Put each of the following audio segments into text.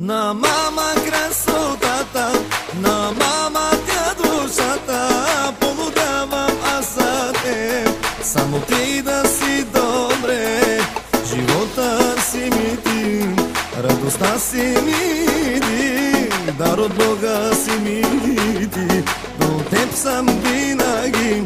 На мама красотата, на мама тя душата, полудавам аз за теб. Само ти да си добре, живота си ми ти, радостта си ми ти, дар от Бога си ми ти. До теб съм винаги,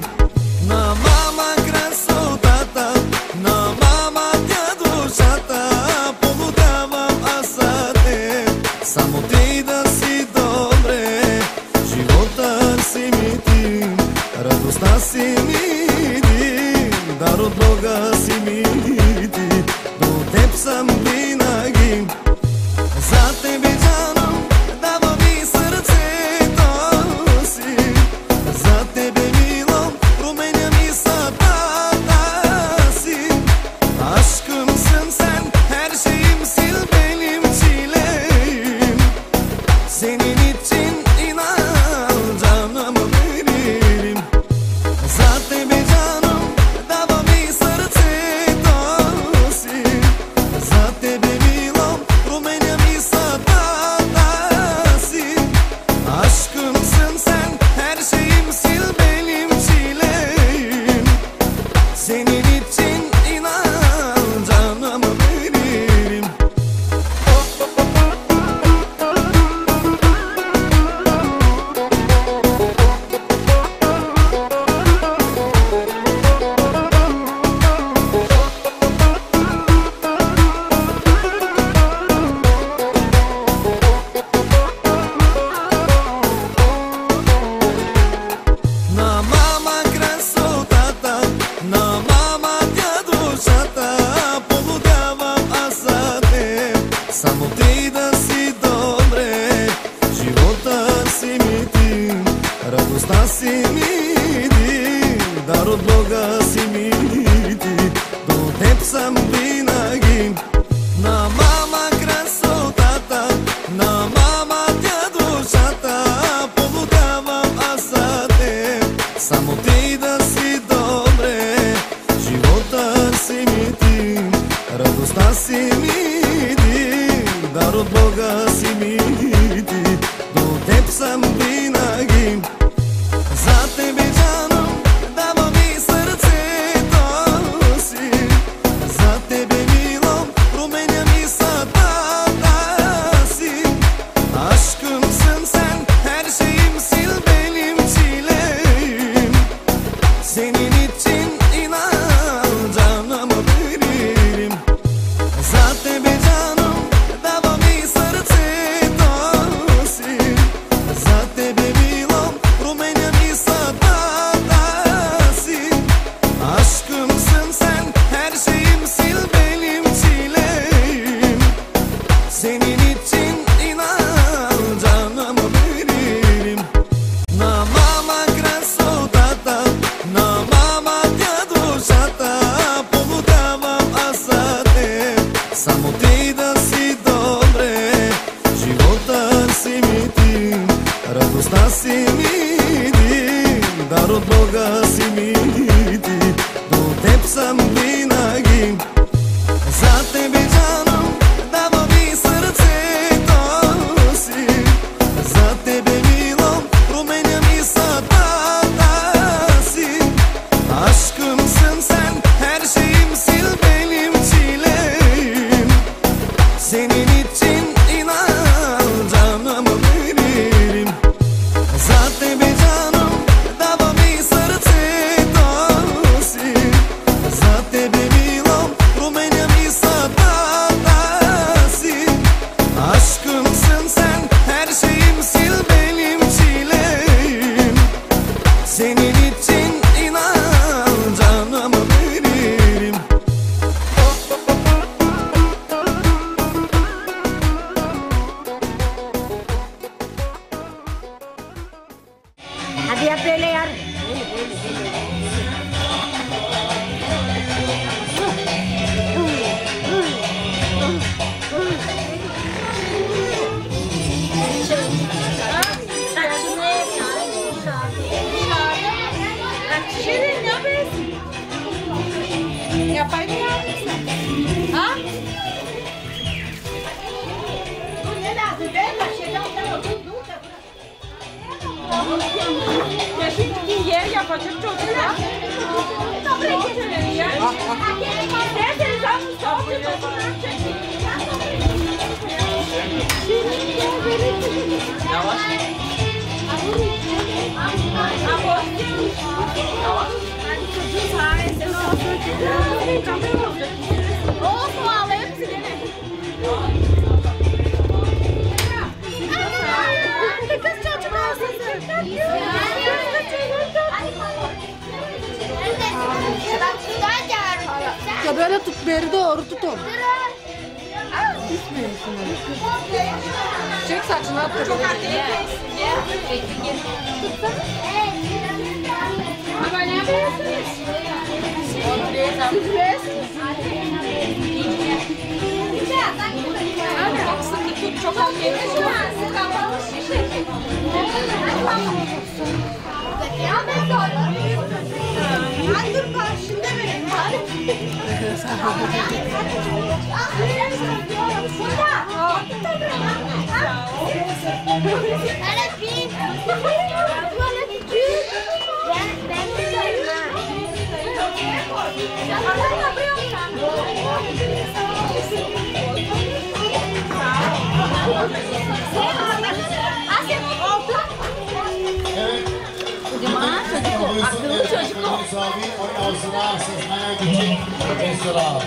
Akıllı çocuk o. Onun ağzına sıçmaya gidecek. Mesela.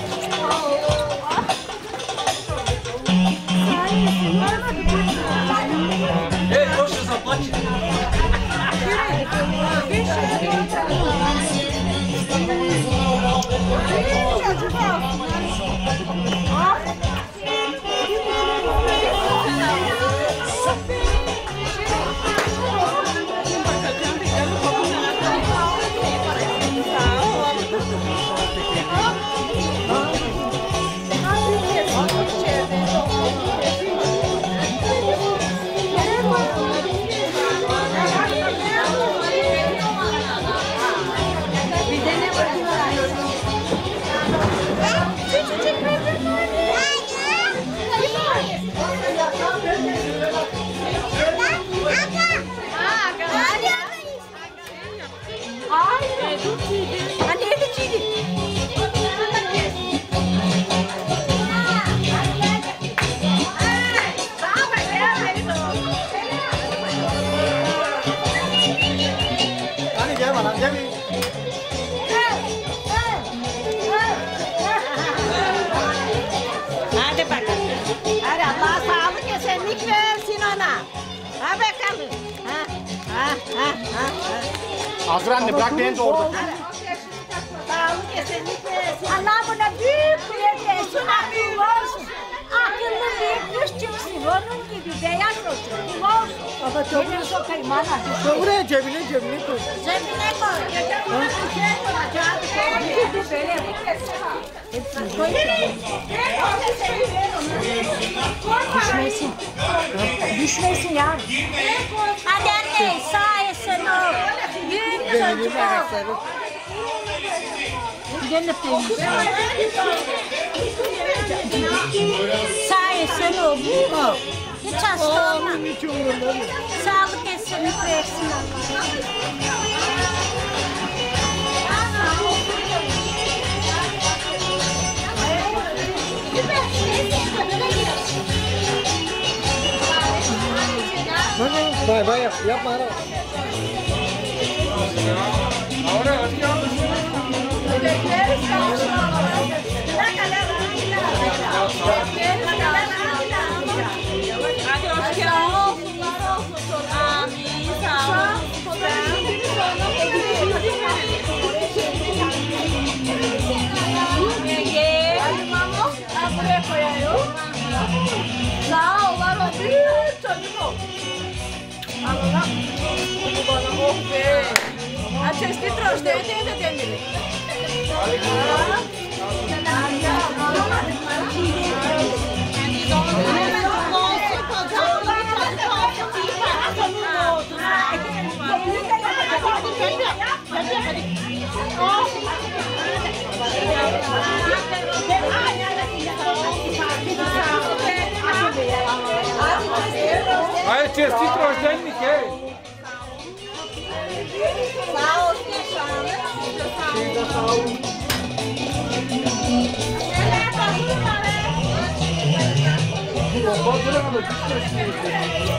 Ej, Vamos! Hadi bakalım. Hadi Allah sağlık esenlik versin ona. Ha bakalım. Ha, ha, ha, ha. Azra anne bırak beni de orada. Sağlık esenlik versin. Allah buna büyük bir versin. Akıllı olsun. Bir kız çıksın. Onun gibi beyaz olsun. Kim olsun. Ama çok sokayım ana. Buraya cebine cebine koy. Cebine koy. Gece bunu bir şey koyacağım. Böyle Düşmesin. Düşmesin ya. Hadi anne sağ etsin o. Büyük çocuk o. Gelip Sağ etsin o. Büyük o. Hiç hasta olma. Sağlık etsin versin Allah. Bay bay yap. Yapma ara. Hadi hoş geldin. Aceste troștete. Aí, tia, se trouxe daí, Miquel. Saúde, saúde. Saúde, saúde. Oh gitmesin.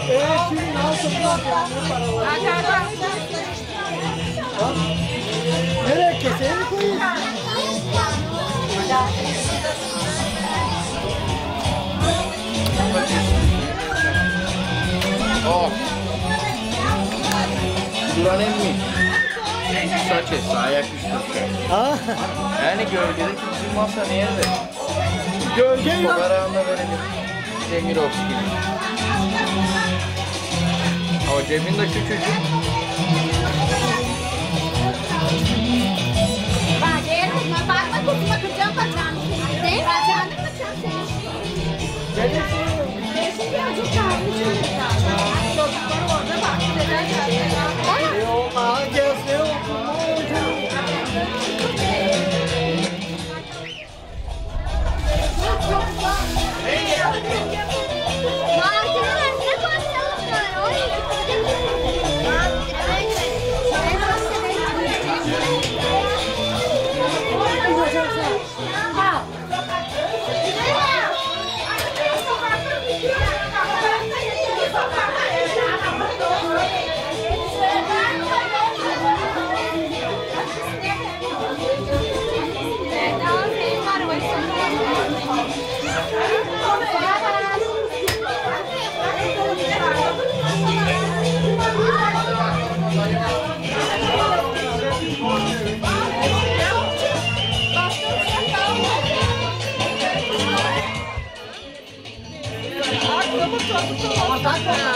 Eee şimdi ne yapacağız? Ne? Nereye keseye mi koyayım? O. Duran emmi. Saç etse ayak üstü. Yani gölgede kimse masa nerede? Gölge yok. Kamerağında verelim. Demirovski. O cebinde küçücük. Bye.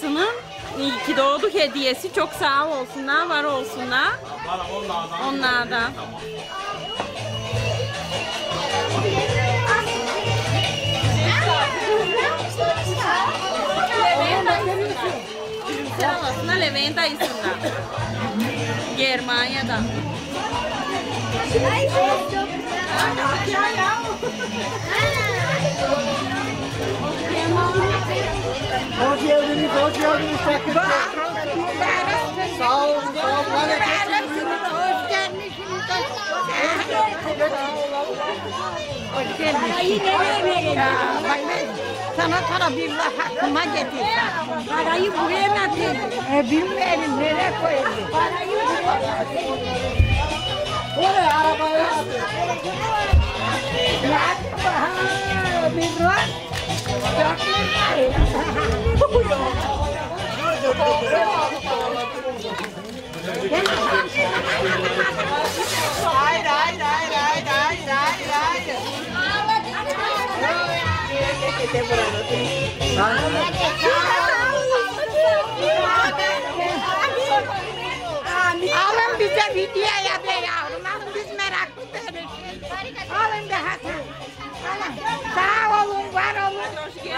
Aa, dayısının iyi ki doğdu hediyesi. Çok sağ olsunlar, var olsunlar. Onlardan. Alasınla Levent dayısından. Germanya'dan. Hoş geldiniz, hoş geldiniz. Sakın. Sağ olun, sağ olun. Hadi Parayı nereye verelim? Bak ben sana para bir laf aklıma getirsen. Parayı buraya mı atayım? E bilmiyorum nereye koyayım? Parayı buraya Oraya arabaya Ha, bir var. Dört Alın bize video yap yavrum. Alın biz meraklı demek. Alın daha sen. Alın. Sağ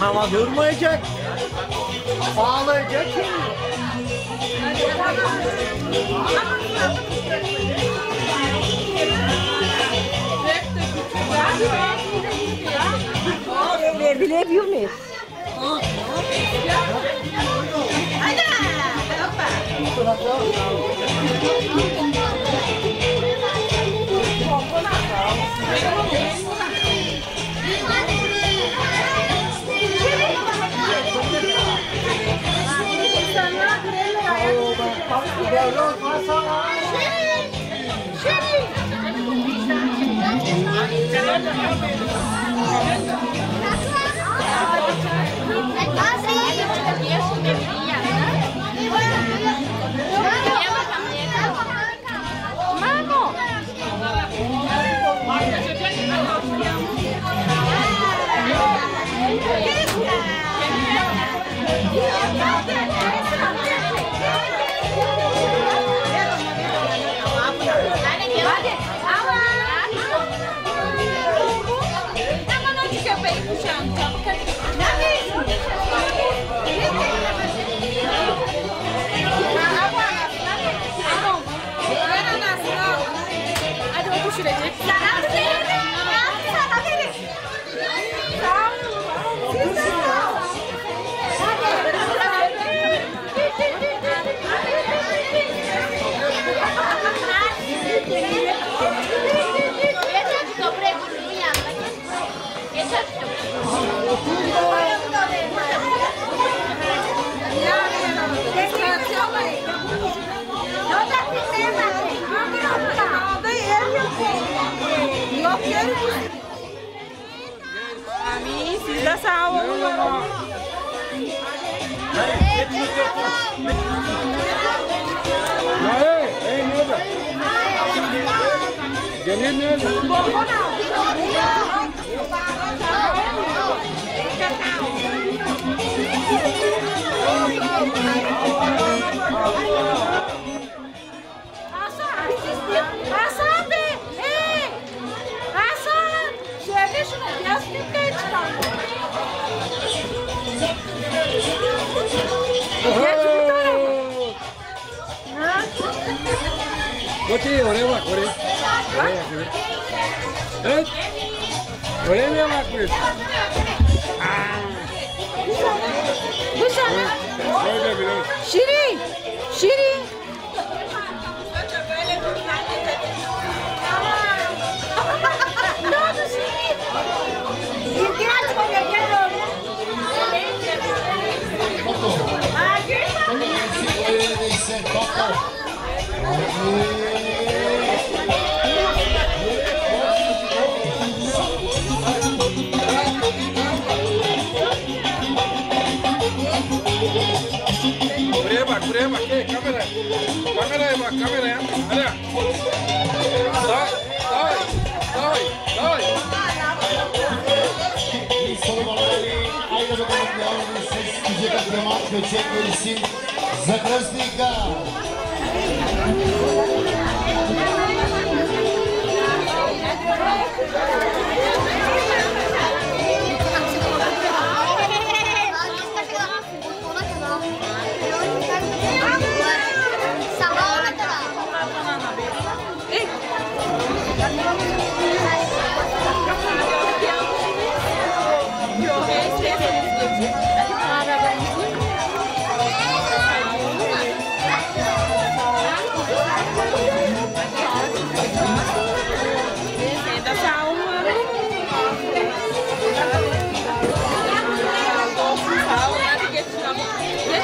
Ama durmayacak. Ağlayacak şimdi. Verebiliyor muyuz? Biliyor muyuz? Mete no teu cu. Mete no teu cu. Aê, ei, nega. Ganhei nega. Não vou não. Ei! Eu ver. Acho que tem Şöyle biraz. Şirin! Şirin! ne oldu Şirin? İlgilenç oraya gel oğlum. Ha, gel bak. Öyleyse Toto. Buraya bak, buraya bak. Hey, kamera. Kameraya bak, kameraya. Hadi. Daha, daha, daha, daha. Son Чекай син за кръстника! Thank you.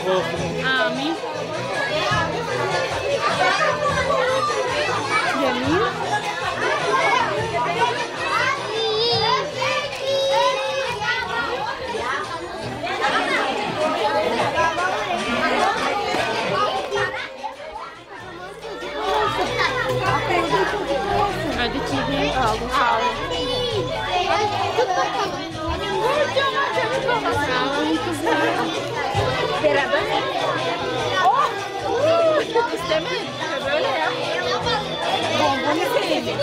Ami. Jamil. É do tigre. Algo. Algo. Algo. Beraber. Oh! İstemeyin. Böyle ya. Bombonu sevdim.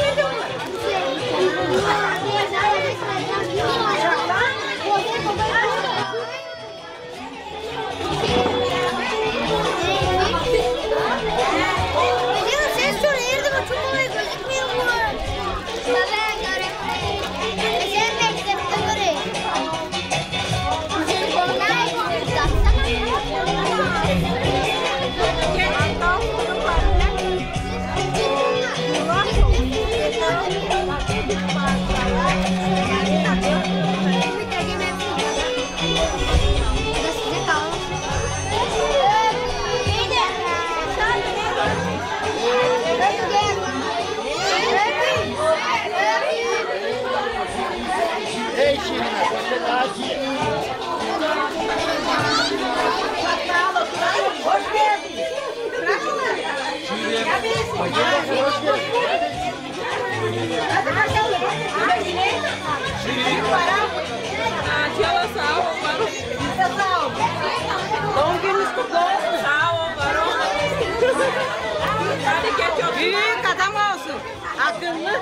Atiye sağ ol. Doğum gününüz kutlu olsun. Sağ ol. Hadi. Büyük adam olsun. Akıllı.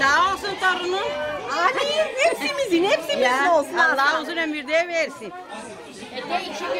Sağ olsun torunum. Amin. Hepsimizin, hepsimizin olsun. Allah uzun ömür de versin. Çıktı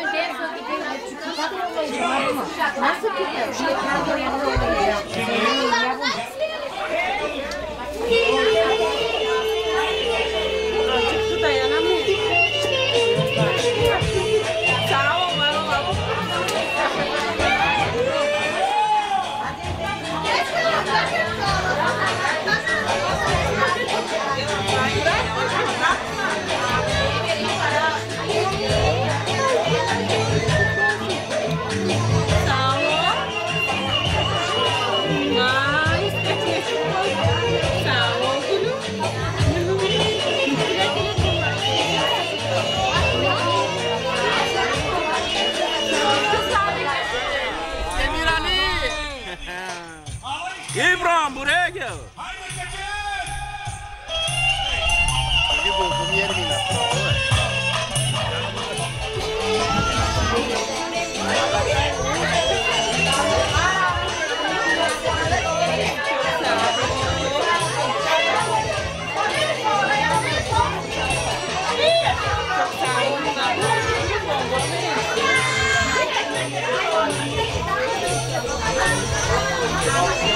Obrigado.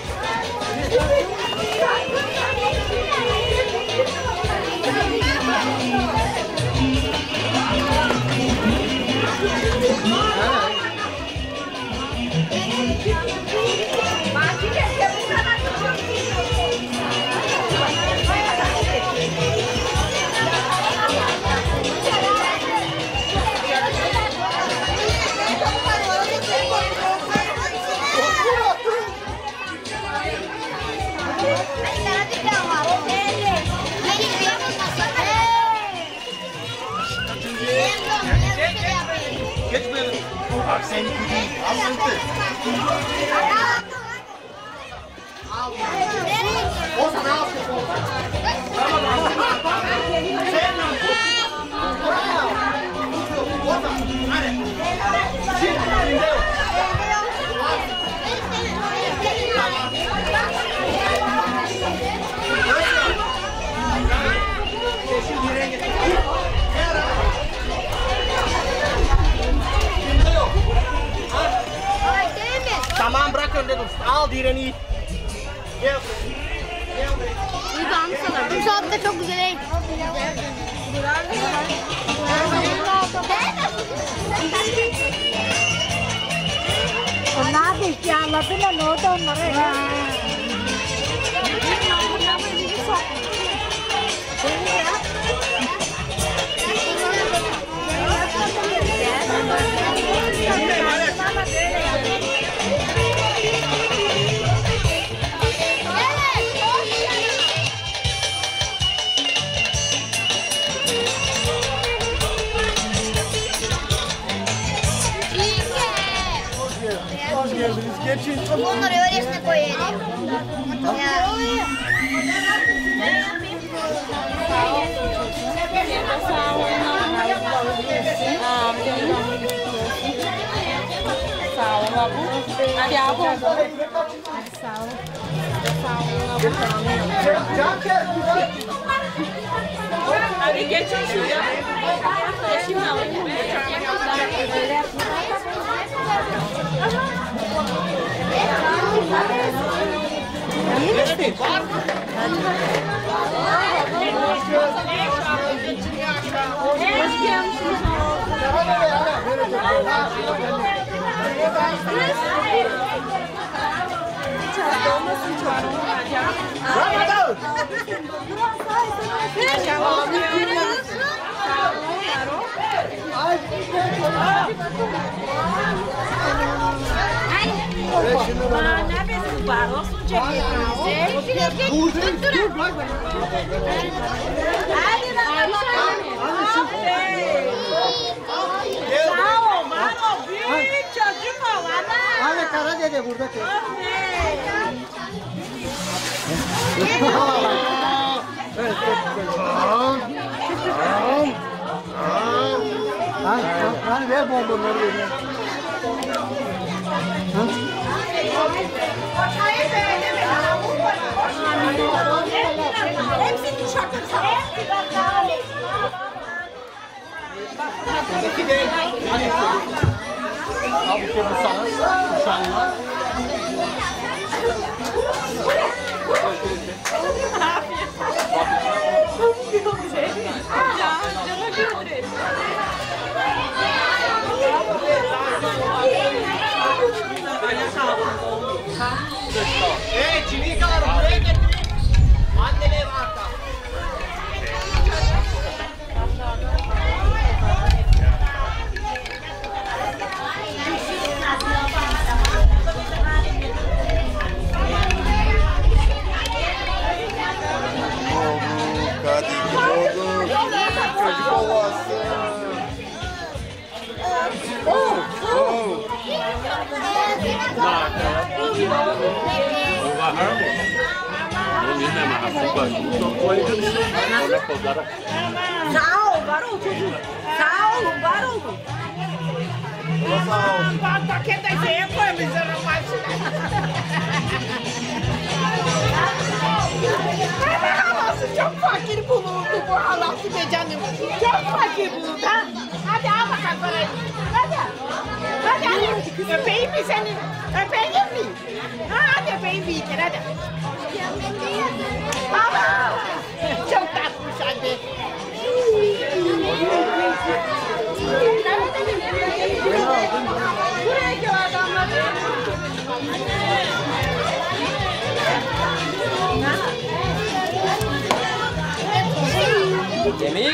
Mas que é que é sen kudi asıntı. O bırak önde dur. Al diğerini. Gel. Bu saatte çok güzel. Onlar da ihtiyarladılar ne oldu onlara? Bunları öylesine koyalım. Sağ olun. Sağ olun. Sağ olun. Hadi geçin şuraya. Geçin alayım. Vamos, Adão! Vamos, Adão! Hoş gelmişsiniz. Hani kara dede burada. Evet çok güzel. Hani, hani ver bonbonları vereyim. Buradaki de hani Abi bu sana. Bu Saul, barulho! Saul, barulho! Saul, bota aqui da exemplo, miserável! Nossa, çok fakir bulunduk bu Allah sübhanehu. Çok fakir bulunduk ha alma agora aí. Nada. Nada. Baby seni. Baby. Hadi baby. Nada. Baba. Çok tatlı bem Buraya gel adamlar. bem Cemil.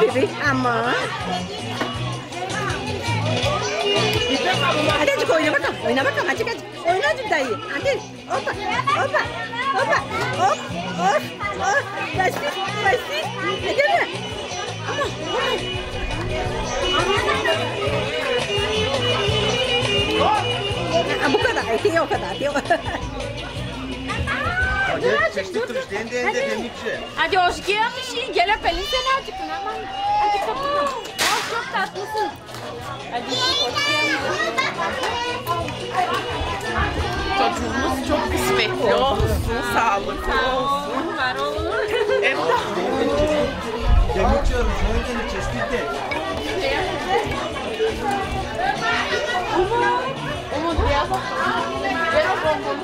Bibi, a mãe. Ada juga oyna bakam, oyna bakam, acik acik, oyna judai, acik, opa, opa, opa, op, op, op, não pasti, aja deh. Buka não tiok tak, tiok. Çeşitli turist. Dende ende demlikçi. Hadi hoş gelmişsin. Gel öpelim seni azıcık. Aman. Hadi kapatın. Oh, çok tatlısın. Hadi hoş geldin. Çocuğumuz çok kısmetli olsun, sağlıklı olsun, var olun. Demlikçi olmuş. Öyle demlikçi. Çeşitli. Umut ya. Ver o bonbonu.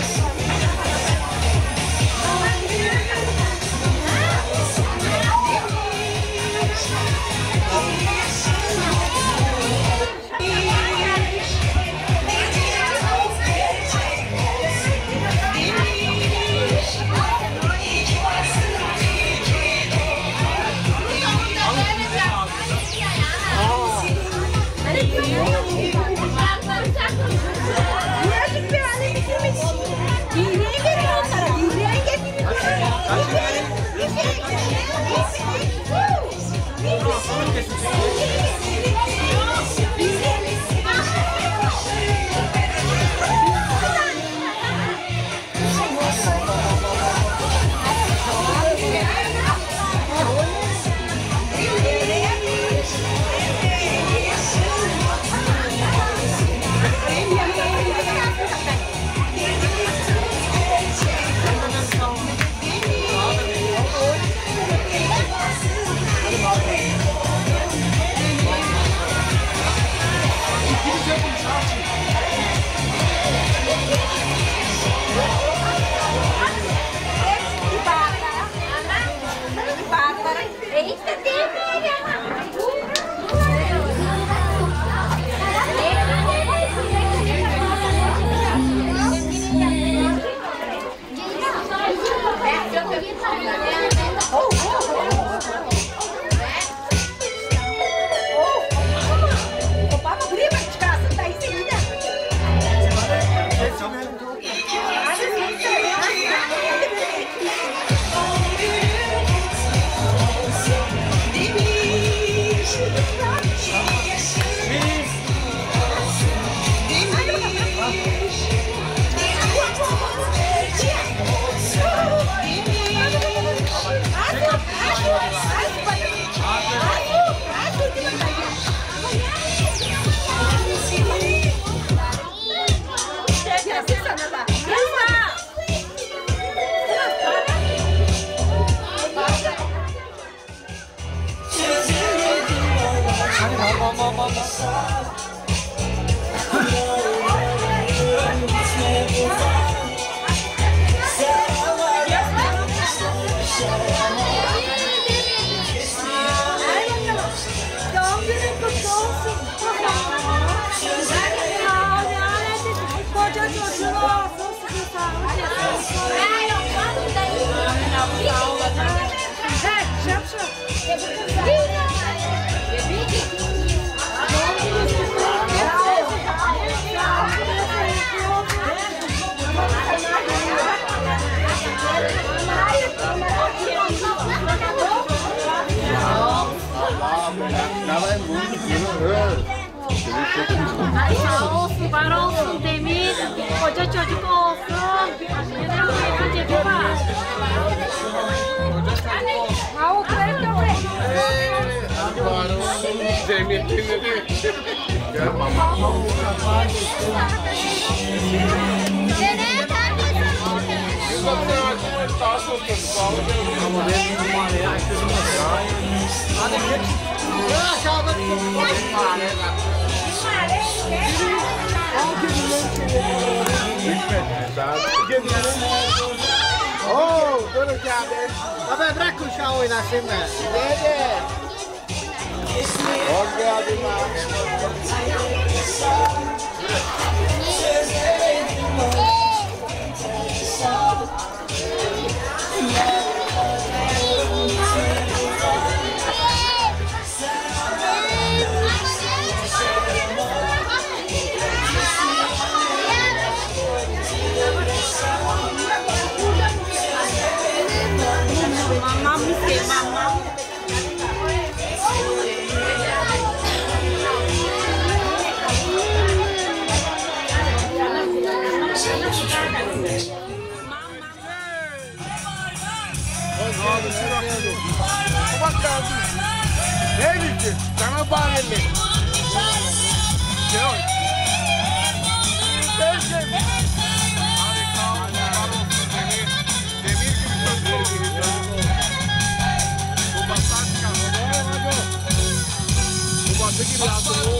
Yes. ela é muito fina. Barão, demi, hoje eu te de novo. Barão, demi, demi, demi. Oh, good job, man. I've been back with Shaw in that Yeah, yeah. Obrigado, Marcos. Harika. Allah olsun. Demir, demir gibi sözleri. Bu basar çıkar. Bu batı gibi yazdı.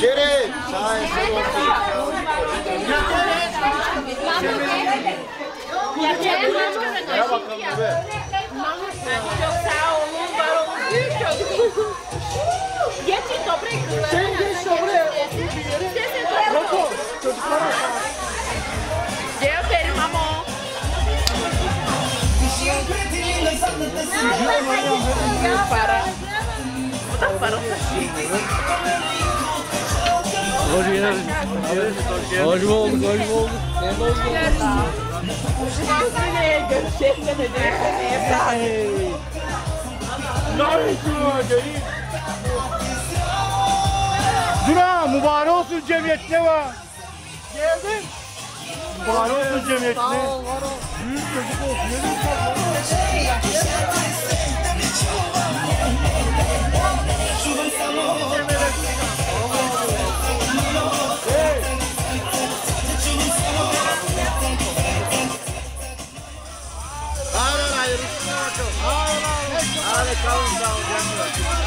Şerif. Sayesinde olsun. Gel bakalım be. Çok sağ olun, var olun. Çocuk. Geçin kırılır. Sen geç bateu de coração. Deus, ele mamou. Para. Puta para Hoje, hoje, hoje, volto, hoje, tá volto. Nice, Duram, mübarek olsun cemiyetine var. Dura mübarek olsun cemiyet ne var? Geldin. Mübarek olsun cemiyet ne? Büyük çocuk olsun. Ne diyorsun? Hadi kalın sağ ol.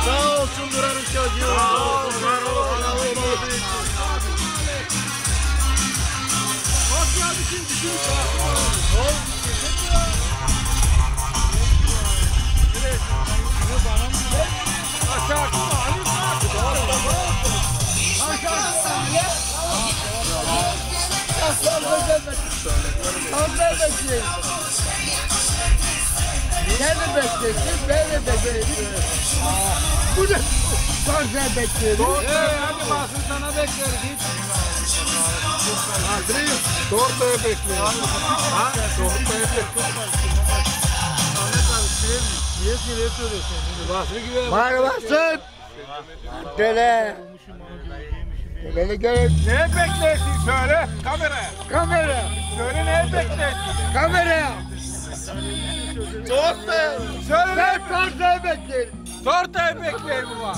Sağ olsun buranın çocuğu. Sağ olsun var olsun. Ana olmadığı geldin şimdi. Nerede bekliyorsun? Ben de bekliyorum. Bu ne? Sen bekliyorsun. Ee, hadi basın sana bekliyoruz. Git. Adriyim. Tortaya bekliyor. Ha? Bekliyor. Basri gibi. Var basın. Dele. Deleli gel. Ne beklersin söyle kameraya. Kamera. Söyle ne beklersin? Kamera. Torta. Söyle Ben kartaya beklerim. Tortaya bekleyin bu var.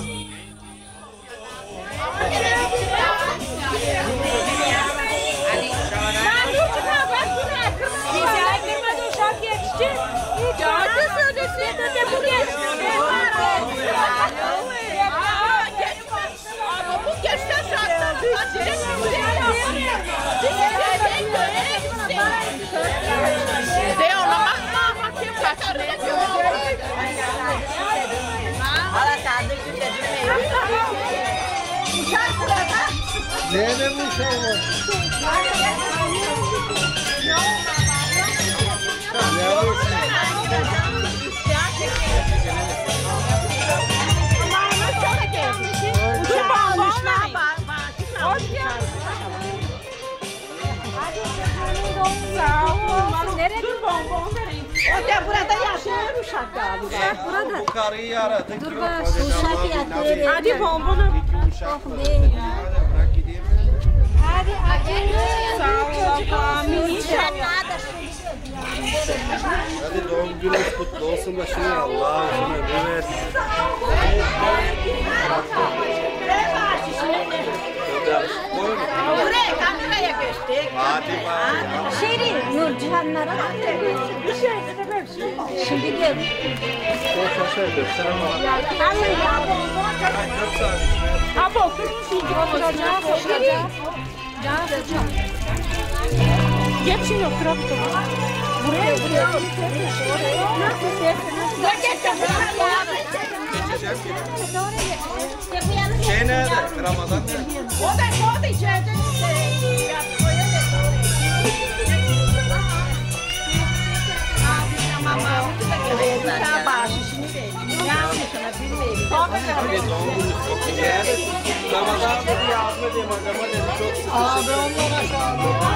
Olha, tá, deixa de meio. Leve no chão, mano. Leve Bu karıyı ara. Oh, ne? Hadi doğum gününüz kutlu olsun da şunu Allah uzun ömür versin. Buraya kameraya göster. Hadi bak. Şirin, şey demem şimdi. gel. Boş aşağı döksene bana. Alın ya oturun şimdi oturacağız. Oturacağız. Obrigada, tchau. Где чинил кровь-то? Şey nerede? Ramazan nerede? O da o da içeride. Mamãe, o que tá querendo? Tá abaixo.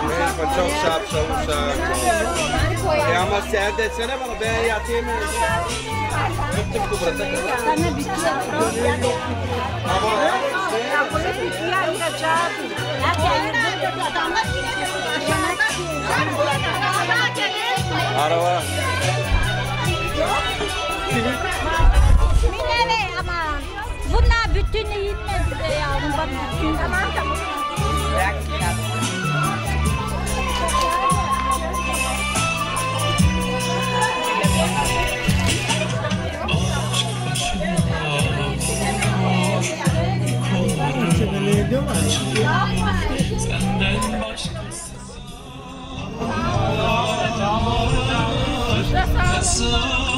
Merhaba çok şap çalışacak. Ya ama ser desene bana ben yatayım. Öptüm kubrata kadar. Sana bir şey Ama ya. Araba. Minere aman. Bunlar bütünü yiyilmez be yavrum. Bak bütün. Tamam tamam. Sen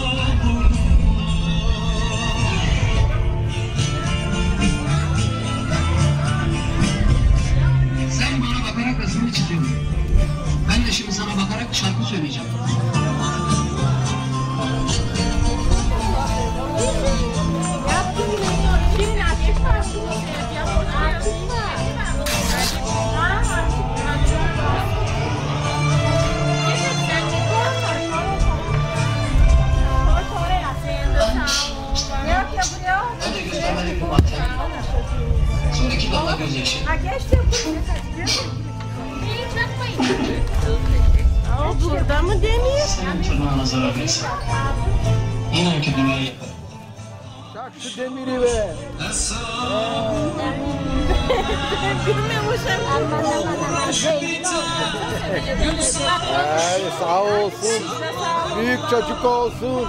Porticolso.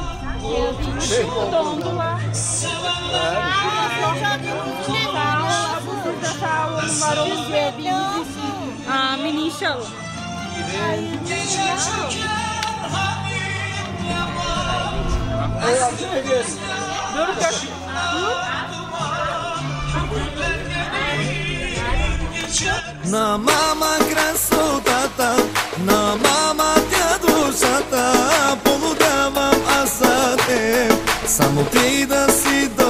Todo lá. A menina Dur kaç. Na mama gran soldata, na mama Samo 30 do